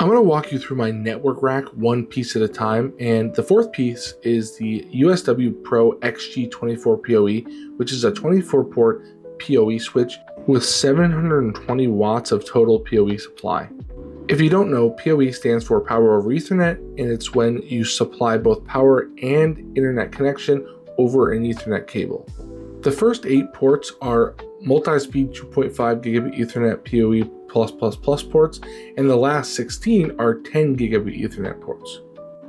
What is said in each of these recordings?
I'm going to walk you through my network rack one piece at a time, and the fourth piece is the USW Pro XG24 PoE, which is a 24 port PoE switch with 720 watts of total PoE supply. If you don't know, PoE stands for Power over Ethernet, and it's when you supply both power and internet connection over an Ethernet cable. The first eight ports are multi-speed 2.5 gigabit Ethernet PoE ports, and the last 16 are 10 gigabit Ethernet ports.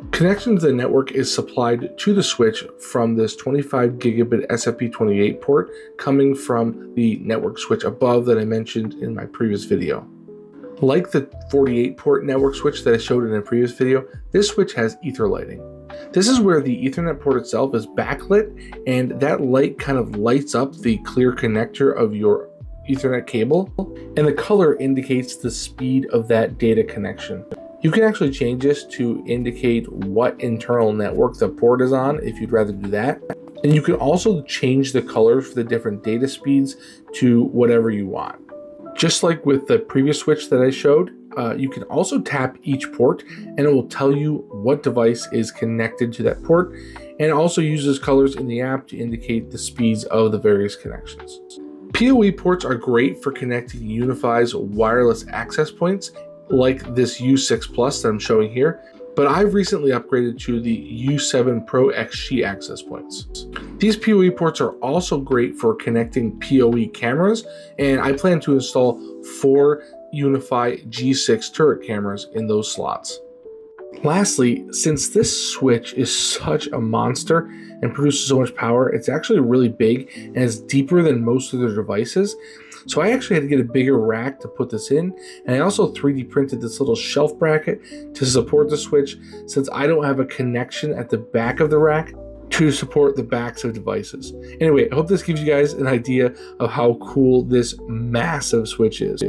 Connection to the network is supplied to the switch from this 25 gigabit SFP28 port coming from the network switch above that I mentioned in my previous video. Like the 48 port network switch that I showed in a previous video, this switch has ether lighting. This is where the ethernet port itself is backlit and that light kind of lights up the clear connector of your ethernet cable and the color indicates the speed of that data connection. You can actually change this to indicate what internal network the port is on if you'd rather do that. And you can also change the colors for the different data speeds to whatever you want. Just like with the previous switch that I showed, uh, you can also tap each port and it will tell you what device is connected to that port and also uses colors in the app to indicate the speeds of the various connections. PoE ports are great for connecting UniFi's wireless access points like this U6 Plus that I'm showing here, but I've recently upgraded to the U7 Pro XG access points. These PoE ports are also great for connecting PoE cameras, and I plan to install four UniFi G6 turret cameras in those slots. Lastly, since this switch is such a monster and produces so much power, it's actually really big and is deeper than most of their devices. So I actually had to get a bigger rack to put this in, and I also 3D printed this little shelf bracket to support the switch since I don't have a connection at the back of the rack to support the backs of devices. Anyway, I hope this gives you guys an idea of how cool this massive switch is.